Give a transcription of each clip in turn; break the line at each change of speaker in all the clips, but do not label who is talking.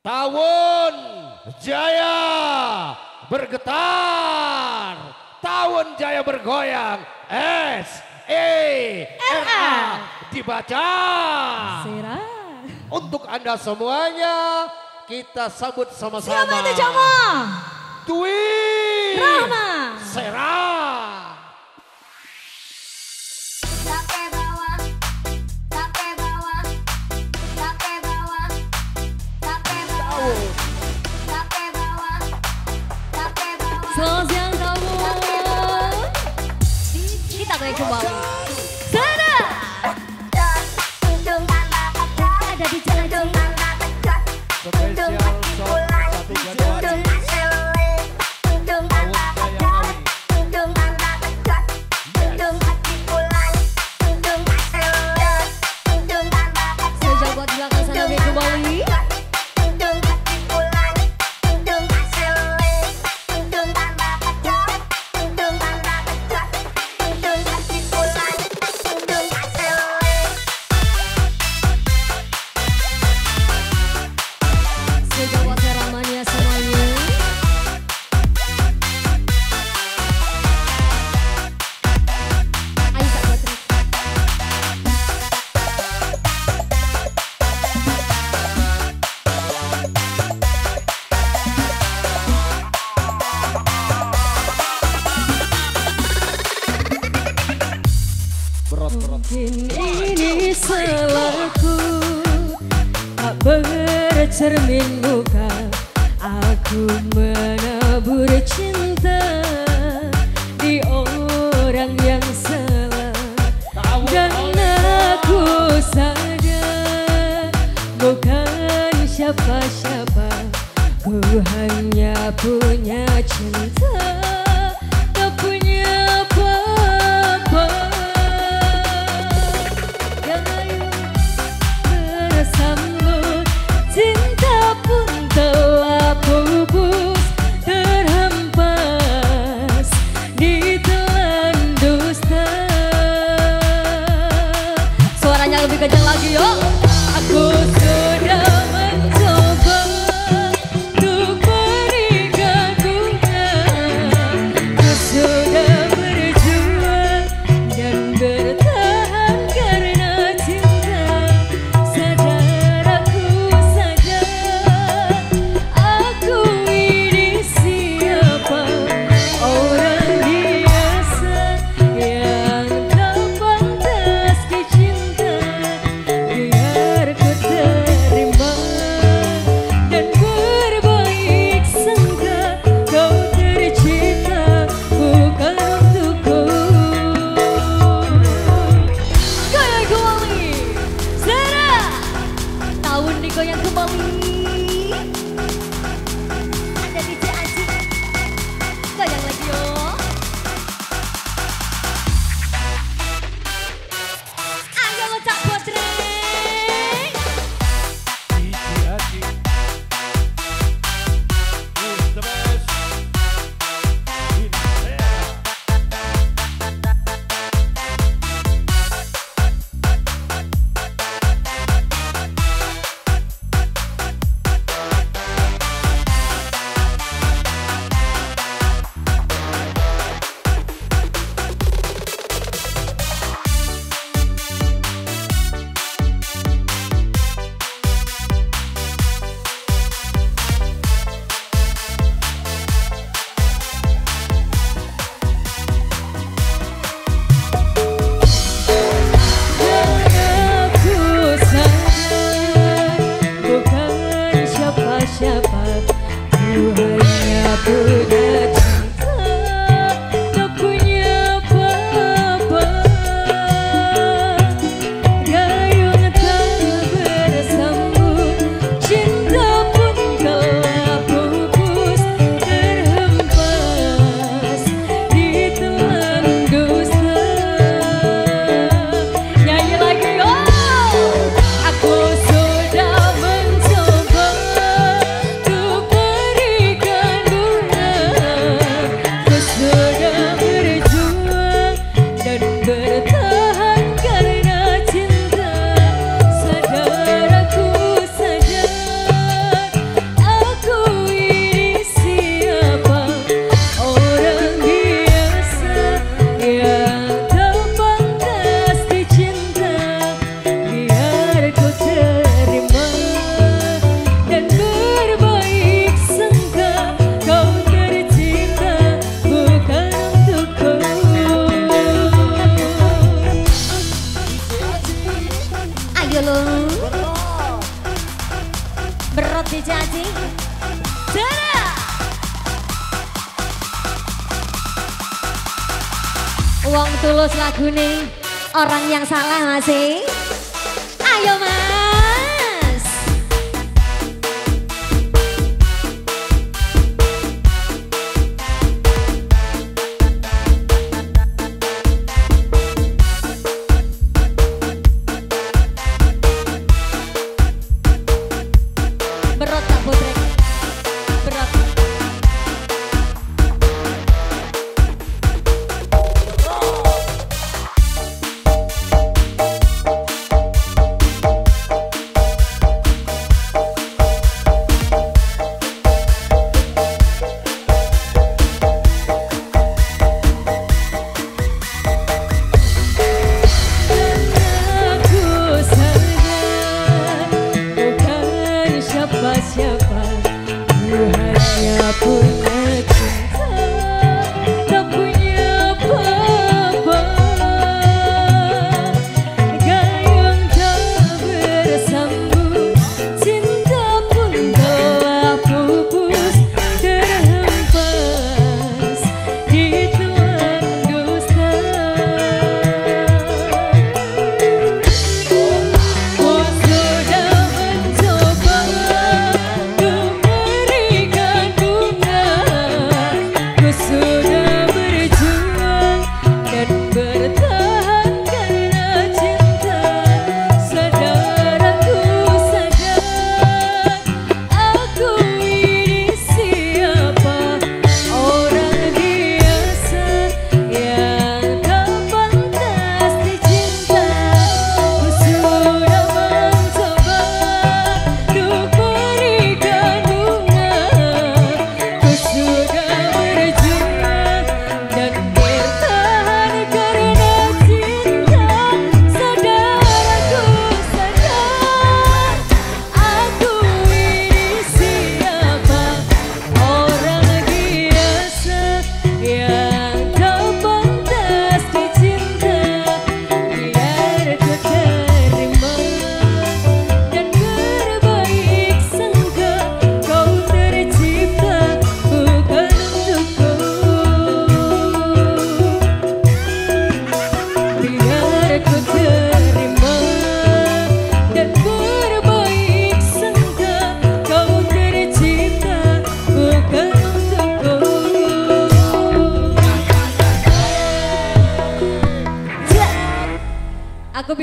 Tahun Jaya bergetar, tahun Jaya bergoyang, S E R A dibaca.
Sera.
Untuk Anda semuanya, kita sambut sama-sama.
Selamat Dwi. Rahmat. 好想逃跑啊你打得
去
我 Ini selaku Tak bercermin muka. Aku menabur cinta Di orang yang salah. Dan aku sadar Bukan siapa-siapa. Ku hanya punya cinta. siapa-siapa. Ku hanya punya Wong tulus lagu nih orang yang salah sih.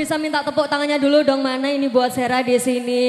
bisa minta tepuk tangannya dulu dong mana ini buat Sera di sini.